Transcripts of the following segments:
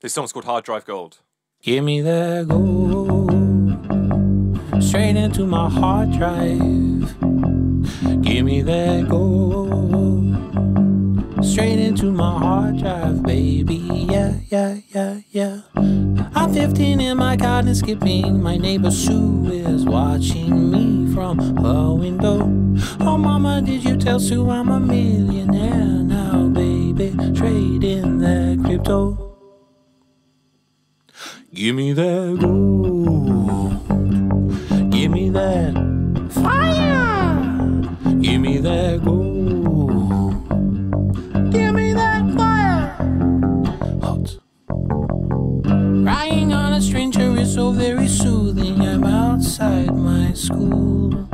This song's called Hard Drive Gold. Give me that gold straight into my hard drive. Give me that gold straight into my hard drive, baby. Yeah, yeah, yeah, yeah. I'm 15 in my garden skipping. My neighbor Sue is watching me from her window. Oh, mama, did you tell Sue I'm a millionaire now, baby? Trade in that crypto. Give me that gold. Give me that fire. Give me that gold. Give me that fire. Hot. Crying on a stranger is so very soothing. I'm outside my school.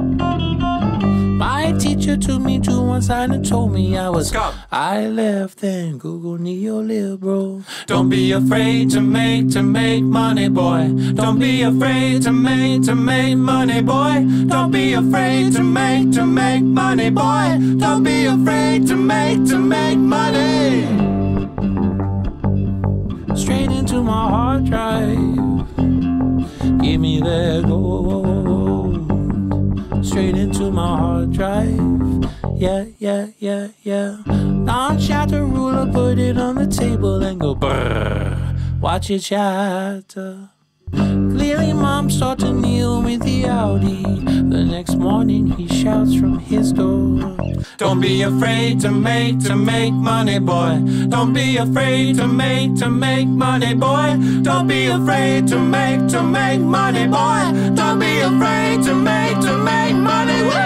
My teacher took me to one side and told me I was Scum. I left and Google neoliberal. Don't be afraid to make to make money, boy. Don't be afraid to make to make money, boy. Don't be afraid to make to make money, boy. Don't be afraid to make to make money. straight into my hard drive. Give me that. Straight into my hard drive. Yeah, yeah, yeah, yeah. Non shatter ruler, put it on the table and go brrr. Watch it shatter. Clearly, mom sought to kneel with the Audi. The next morning, he shouts from his door. Don't be afraid to make to make money, boy. Don't be afraid to make to make money, boy. Don't be afraid to make to make money, boy. Don't be afraid to make to make money. Woo!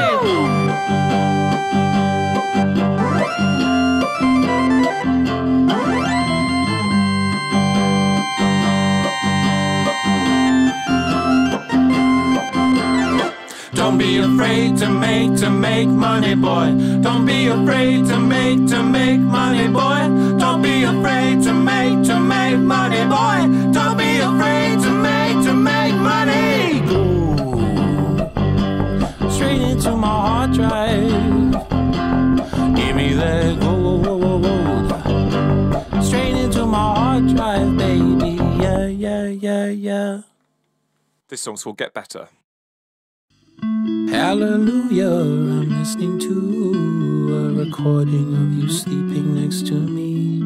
Be afraid to make to make money, boy. Don't be afraid to make to make money, boy. Don't be afraid to make to make money, boy. Don't be afraid to make to make money. straight into my hard drive. Give me that gold. Straight into my hard drive, baby. Yeah, yeah, yeah, yeah. This song's called Get Better. Hallelujah, I'm listening to a recording of you sleeping next to me.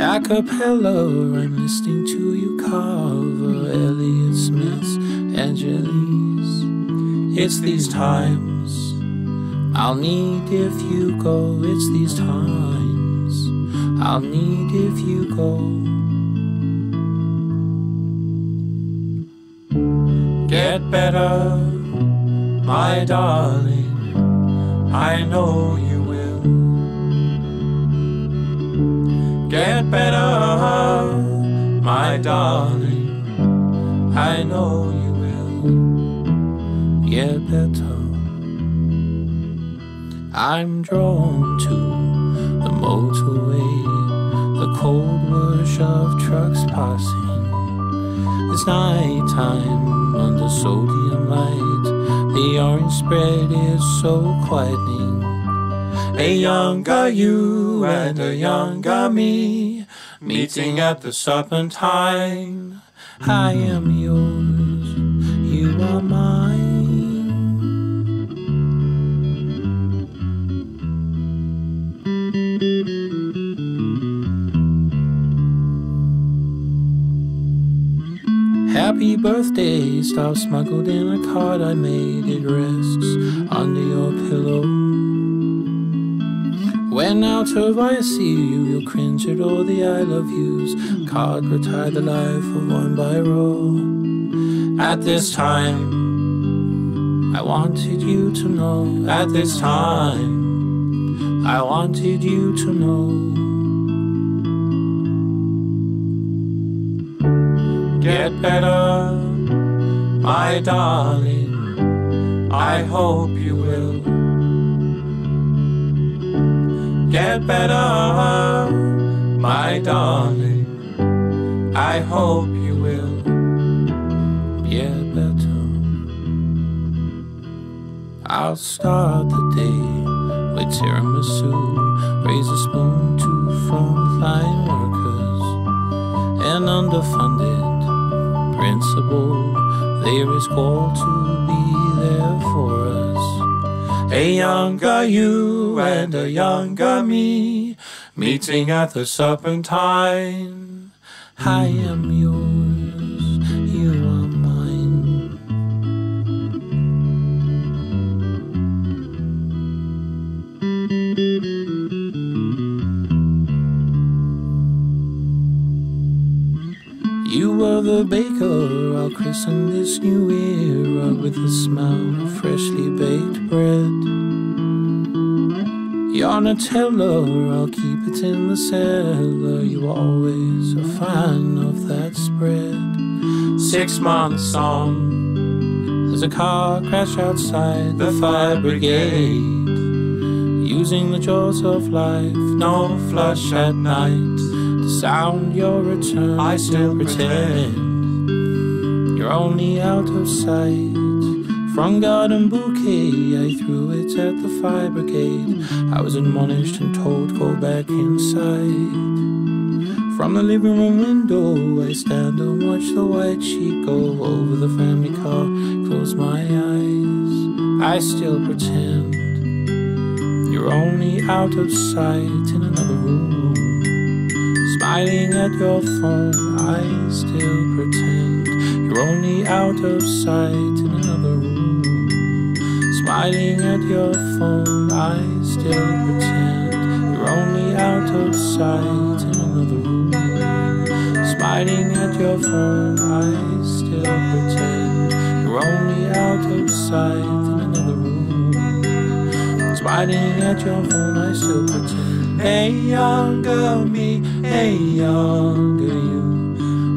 A cappella, I'm listening to you cover Elliott Smith's Angeles. It's these times I'll need if you go. It's these times I'll need if you go. Get better, my darling. I know you will. Get better, my darling. I know you will. get better. I'm drawn to the motorway, the cold rush of trucks passing. It's nighttime under sodium light. The orange spread is so quietening. A younger you and a younger me meeting at the serpentine. I am yours, you are mine. Happy birthday, stuff smuggled in a card I made. It rests under your pillow. When out of I see you, you'll cringe at all the I love yous. Card retired the life of one by row. At this time, I wanted you to know. At this time, I wanted you to know. Get better, my darling. I hope you will. Get better, my darling. I hope you will. Get better. I'll start the day with tiramisu. Raise a spoon to frontline workers. and underfunded principal. There is call to be there for us. A younger you and a younger me meeting at the serpentine. I am yours, You're Nutella, I'll keep it in the cellar. You were always a fan of that spread. Six months on, there's a car crash outside the fire brigade. Using the jaws of life, no flush at night. To sound your return, I still pretend you're only out of sight. From garden bouquet, I threw it at the fire brigade. I was admonished and told, go back inside. From the living room window, I stand and watch the white sheet go over the family car. Close my eyes, I still pretend you're only out of sight in another room. Smiling at your phone, I still pretend you're only out of sight. Smiling at your phone, I still pretend you're only out of sight in another room. Smiling at your phone, I still pretend you're only out of sight in another room. Smiling at your phone, I still pretend. Hey, younger me, hey, younger you.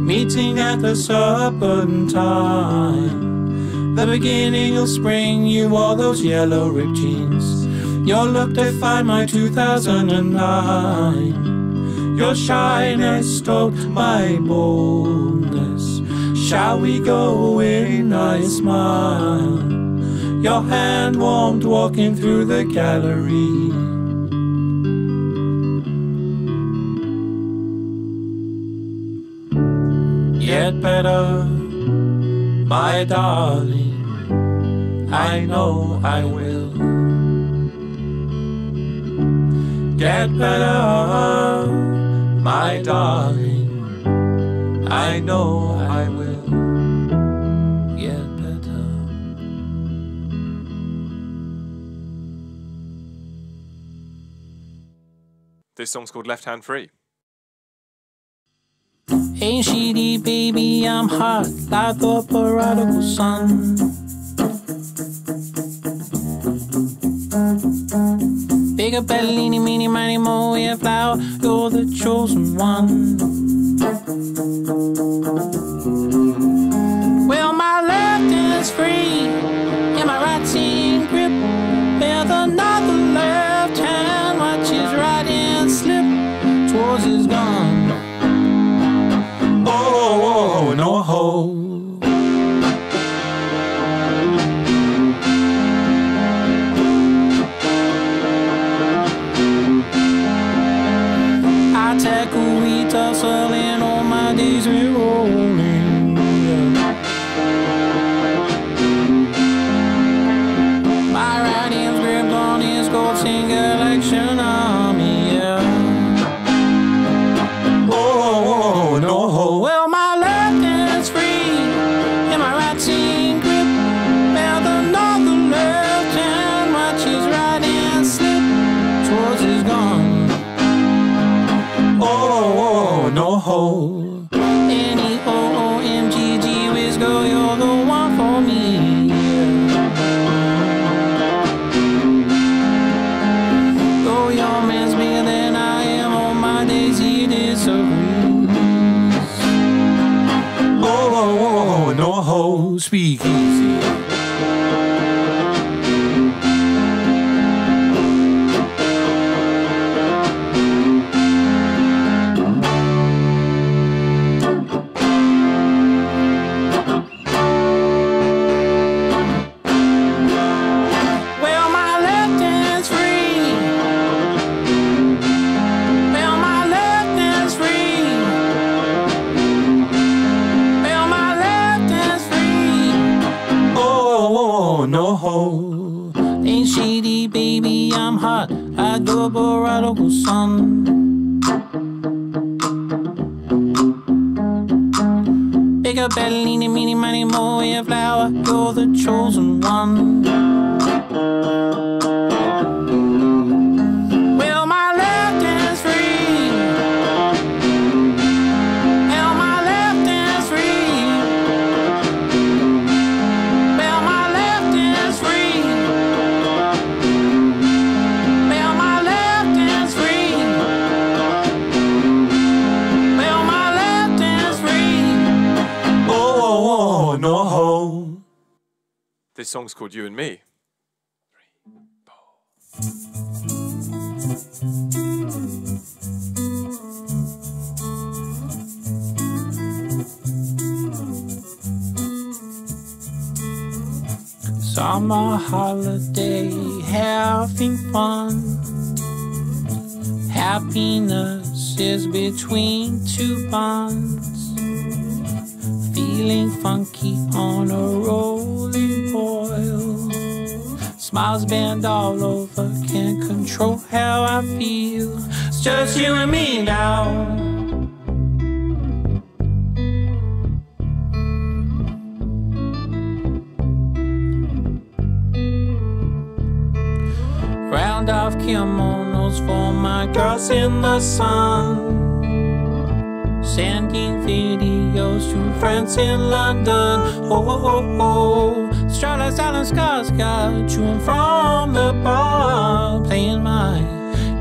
Meeting at the serpentine. The beginning of spring, you wore those yellow ripped jeans. Your look defined my 2009. Your shyness stoked my boldness. Shall we go in? I smile. Your hand warmed walking through the gallery. Yet better, my darling. I know I will. Get better, my darling. I know I will. Get better. This song's called Left Hand Free. Hey, shitty baby, I'm hot like the prodigal son. Bigger Bellini, meeny, miny, mo, yeah, flower, you're the chosen one. Well, my left is free, and my right's in I'm hot. I go borado con sun. Big up that leany, money, more, moe flower. You're the chosen one. Song's called You and Me. Summer holiday, having fun. Happiness is between two buns. Feeling funky on a boil. Smiles bend all over, can't control how I feel. It's just you and me now. Round off kimonos for my girls in the sun. Sending videos to friends in London. Oh, oh, oh, oh. Starlight Silent Scars got you in from the bar. Playing my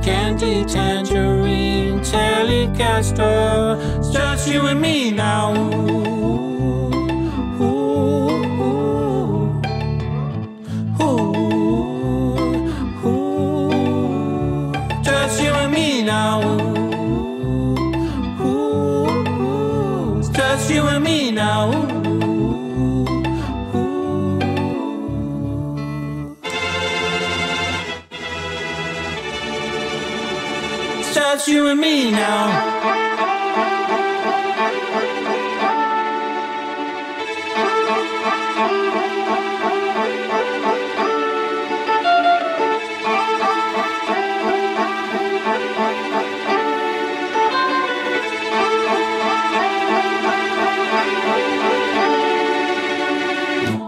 candy tangerine telecaster. It's just you and me now. Just you and me now.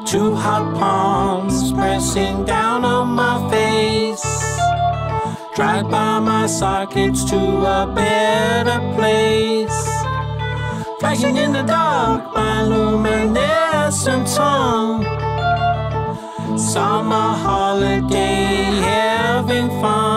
Two hot palms pressing down on my face. Drive by my sockets to a better place. Flashing in the dark, my luminescent tongue. Summer holiday, having fun.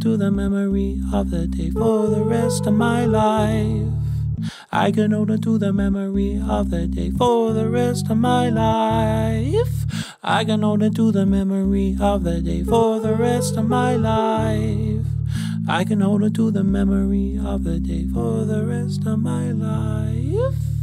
To the memory of the day for the rest of my life. I can hold on to the memory of the day for the rest of my life. I can hold on to the memory of the day for the rest of my life. I can hold on to the memory of the day for the rest of my life.